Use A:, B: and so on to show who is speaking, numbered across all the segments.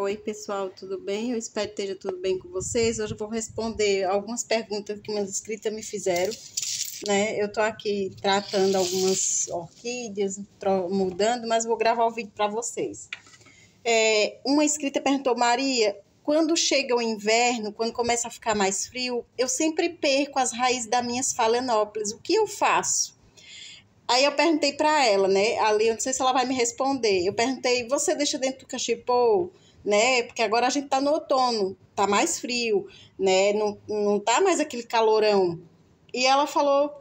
A: Oi, pessoal, tudo bem? Eu espero que esteja tudo bem com vocês. Hoje eu vou responder algumas perguntas que umas inscritas me fizeram. Né? Eu estou aqui tratando algumas orquídeas, mudando, mas vou gravar o vídeo para vocês. É, uma inscrita perguntou, Maria, quando chega o inverno, quando começa a ficar mais frio, eu sempre perco as raízes das minhas falenópolis. O que eu faço? Aí eu perguntei para ela, né? Ali, eu não sei se ela vai me responder. Eu perguntei: você deixa dentro do cachepô, né? Porque agora a gente tá no outono, tá mais frio, né? Não, não tá mais aquele calorão. E ela falou,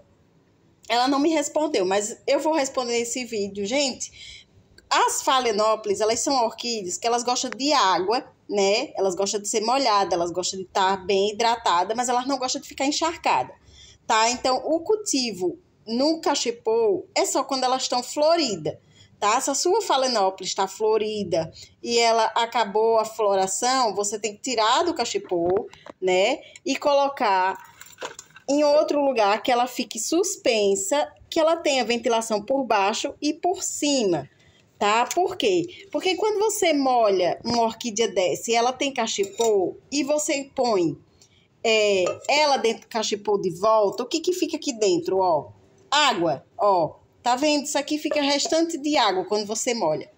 A: ela não me respondeu, mas eu vou responder nesse vídeo. Gente, as falenópolis, elas são orquídeas que elas gostam de água, né? Elas gostam de ser molhada, elas gostam de estar bem hidratada, mas elas não gostam de ficar encharcada, tá? Então, o cultivo no cachepô é só quando elas estão floridas, tá? Se a sua falenópolis está florida e ela acabou a floração, você tem que tirar do cachepô, né? E colocar em outro lugar que ela fique suspensa, que ela tenha ventilação por baixo e por cima, tá? Por quê? Porque quando você molha uma orquídea dessa e ela tem cachepô e você põe é, ela dentro do cachepô de volta, o que que fica aqui dentro, ó? Água, ó. Tá vendo? Isso aqui fica restante de água quando você molha.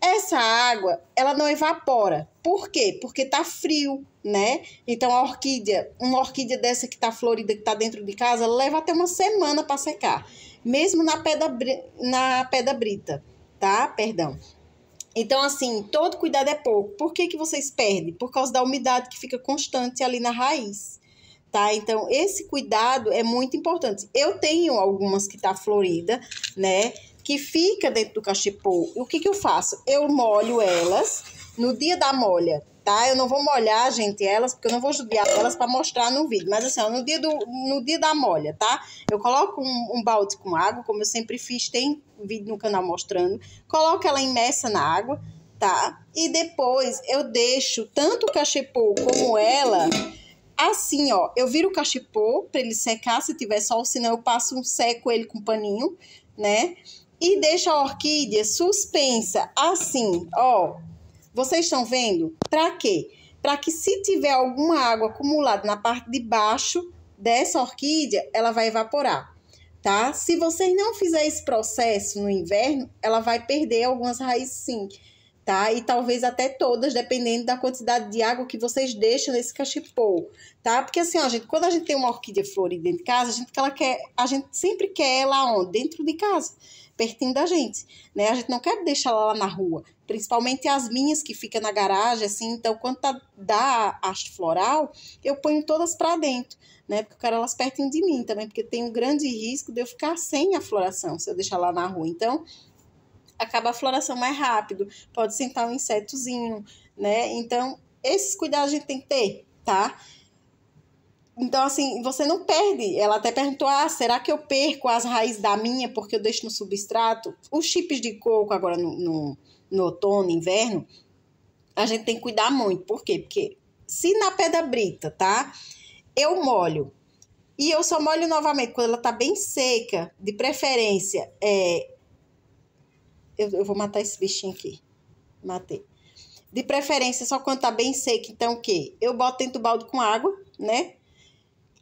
A: Essa água, ela não evapora. Por quê? Porque tá frio, né? Então a orquídea, uma orquídea dessa que tá florida, que tá dentro de casa, leva até uma semana para secar. Mesmo na pedra, na pedra brita, tá? Perdão. Então, assim, todo cuidado é pouco. Por que, que vocês perdem? Por causa da umidade que fica constante ali na raiz tá? Então, esse cuidado é muito importante. Eu tenho algumas que tá florida, né? Que fica dentro do cachepô. O que que eu faço? Eu molho elas no dia da molha, tá? Eu não vou molhar, gente, elas, porque eu não vou judiar elas para mostrar no vídeo. Mas assim, ó, no dia, do, no dia da molha, tá? Eu coloco um, um balde com água, como eu sempre fiz, tem vídeo no canal mostrando. Coloco ela imersa na água, tá? E depois eu deixo tanto o cachepô como ela Assim, ó, eu viro o cachepô para ele secar se tiver sol, senão eu passo um seco ele com paninho, né? E deixo a orquídea suspensa assim, ó. Vocês estão vendo? Para quê? Para que se tiver alguma água acumulada na parte de baixo dessa orquídea, ela vai evaporar, tá? Se vocês não fizerem esse processo no inverno, ela vai perder algumas raízes sim tá? E talvez até todas, dependendo da quantidade de água que vocês deixam nesse cachepô, tá? Porque assim, ó, gente, quando a gente tem uma orquídea florida dentro de casa, a gente, ela quer, a gente sempre quer ela onde? Dentro de casa, pertinho da gente, né? A gente não quer deixar ela lá na rua, principalmente as minhas que ficam na garagem, assim, então quando tá, dá haste floral, eu ponho todas para dentro, né? Porque eu quero elas pertinho de mim também, porque tem um grande risco de eu ficar sem a floração se eu deixar lá na rua. Então, acaba a floração mais rápido, pode sentar um insetozinho, né? Então, esses cuidados a gente tem que ter, tá? Então, assim, você não perde. Ela até perguntou: ah, será que eu perco as raízes da minha porque eu deixo no substrato? Os chips de coco, agora no, no, no outono, inverno, a gente tem que cuidar muito. Por quê? Porque se na pedra brita, tá? Eu molho. E eu só molho novamente quando ela tá bem seca, de preferência, é, eu, eu vou matar esse bichinho aqui. Matei. De preferência, só quando tá bem seco. Então, o quê? Eu boto dentro do balde com água, né?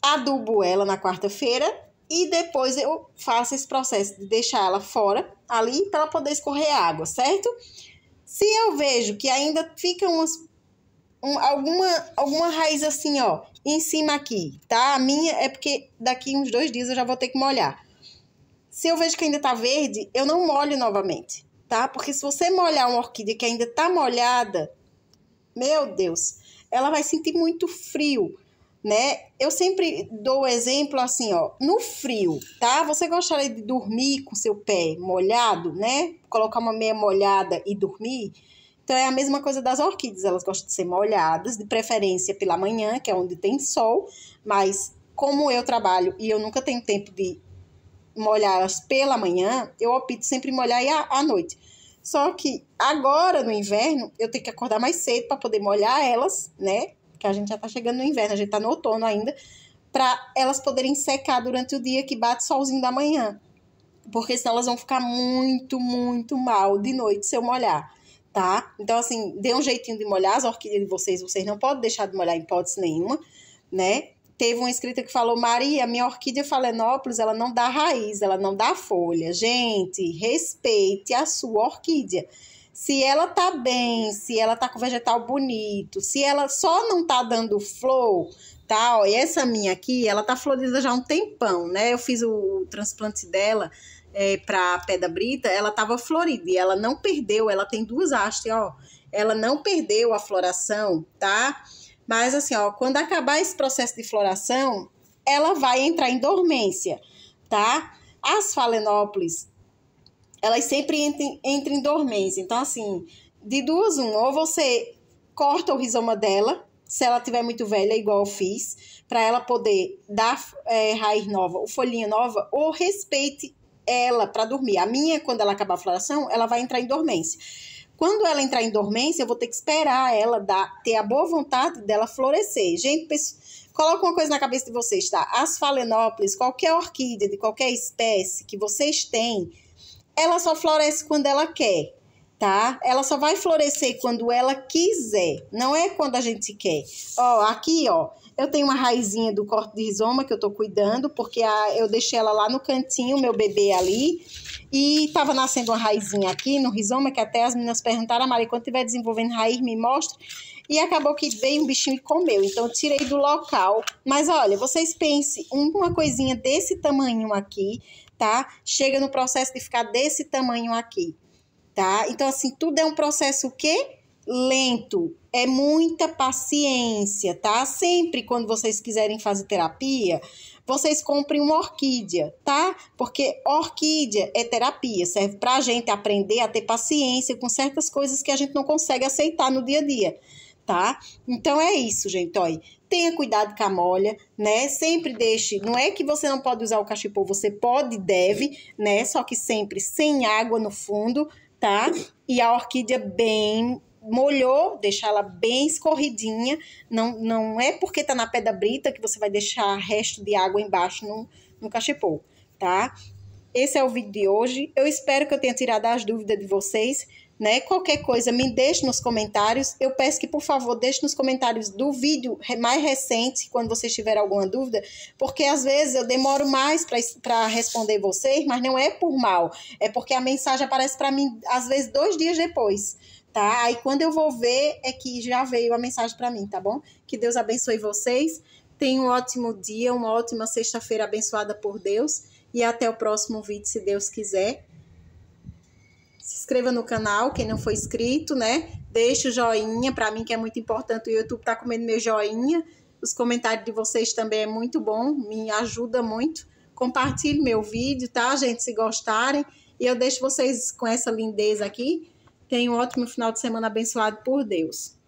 A: Adubo ela na quarta-feira. E depois eu faço esse processo de deixar ela fora, ali, para ela poder escorrer água, certo? Se eu vejo que ainda fica umas, um, alguma, alguma raiz assim, ó, em cima aqui, tá? A minha é porque daqui uns dois dias eu já vou ter que molhar. Se eu vejo que ainda tá verde, eu não molho novamente, tá? Porque se você molhar uma orquídea que ainda tá molhada, meu Deus, ela vai sentir muito frio, né? Eu sempre dou o exemplo assim, ó, no frio, tá? Você gostaria de dormir com seu pé molhado, né? Colocar uma meia molhada e dormir? Então é a mesma coisa das orquídeas, elas gostam de ser molhadas, de preferência pela manhã, que é onde tem sol, mas como eu trabalho e eu nunca tenho tempo de molhar elas pela manhã, eu opto sempre molhar à noite. Só que agora no inverno eu tenho que acordar mais cedo para poder molhar elas, né? Que a gente já tá chegando no inverno, a gente tá no outono ainda, para elas poderem secar durante o dia que bate solzinho da manhã. Porque senão elas vão ficar muito, muito mal de noite se eu molhar, tá? Então, assim, dê um jeitinho de molhar as orquídeas de vocês, vocês não podem deixar de molhar em hipótese nenhuma, né? Teve uma escrita que falou, Maria, minha orquídea falenópolis, ela não dá raiz, ela não dá folha. Gente, respeite a sua orquídea. Se ela tá bem, se ela tá com vegetal bonito, se ela só não tá dando flor, tá? Ó, e essa minha aqui, ela tá florida já há um tempão, né? Eu fiz o transplante dela é, para pedra brita, ela estava florida e ela não perdeu, ela tem duas hastes, ó. Ela não perdeu a floração, tá? Mas assim, ó, quando acabar esse processo de floração, ela vai entrar em dormência, tá? As falenópolis, elas sempre entram, entram em dormência. Então, assim, de duas, um, ou você corta o rizoma dela, se ela tiver muito velha, igual eu fiz, para ela poder dar é, raiz nova ou folhinha nova, ou respeite ela para dormir. A minha, quando ela acabar a floração, ela vai entrar em dormência. Quando ela entrar em dormência, eu vou ter que esperar ela dar, ter a boa vontade dela florescer. Gente, coloca uma coisa na cabeça de vocês, tá? As falenópolis, qualquer orquídea de qualquer espécie que vocês têm, ela só floresce quando ela quer, tá? Ela só vai florescer quando ela quiser, não é quando a gente quer. Ó, aqui, ó, eu tenho uma raizinha do corte de rizoma que eu tô cuidando, porque a, eu deixei ela lá no cantinho, meu bebê ali. E tava nascendo uma raizinha aqui no rizoma, que até as meninas perguntaram, a Maria, quando tiver desenvolvendo raiz, me mostra. E acabou que veio um bichinho e comeu. Então, eu tirei do local. Mas olha, vocês pensem, uma coisinha desse tamanho aqui, tá? Chega no processo de ficar desse tamanho aqui, tá? Então, assim, tudo é um processo o quê? lento, é muita paciência, tá? Sempre quando vocês quiserem fazer terapia, vocês comprem uma orquídea, tá? Porque orquídea é terapia, serve pra gente aprender a ter paciência com certas coisas que a gente não consegue aceitar no dia a dia, tá? Então é isso, gente, olha. Tenha cuidado com a molha, né? Sempre deixe. Não é que você não pode usar o cachepô, você pode e deve, né? Só que sempre sem água no fundo, tá? E a orquídea bem molhou, deixar ela bem escorridinha. Não, não é porque tá na pedra brita que você vai deixar resto de água embaixo no, no cachepô, tá? Esse é o vídeo de hoje. Eu espero que eu tenha tirado as dúvidas de vocês, né? Qualquer coisa, me deixe nos comentários. Eu peço que, por favor, deixe nos comentários do vídeo mais recente, quando vocês tiverem alguma dúvida, porque às vezes eu demoro mais para responder vocês, mas não é por mal, é porque a mensagem aparece para mim, às vezes, dois dias depois tá? Aí quando eu vou ver é que já veio a mensagem para mim, tá bom? Que Deus abençoe vocês. Tenham um ótimo dia, uma ótima sexta-feira abençoada por Deus e até o próximo vídeo, se Deus quiser. Se inscreva no canal, quem não for inscrito, né? Deixe o joinha, para mim que é muito importante. O YouTube tá comendo meu joinha. Os comentários de vocês também é muito bom, me ajuda muito. Compartilhe meu vídeo, tá, gente, se gostarem. E eu deixo vocês com essa lindeza aqui Tenha um ótimo final de semana abençoado por Deus.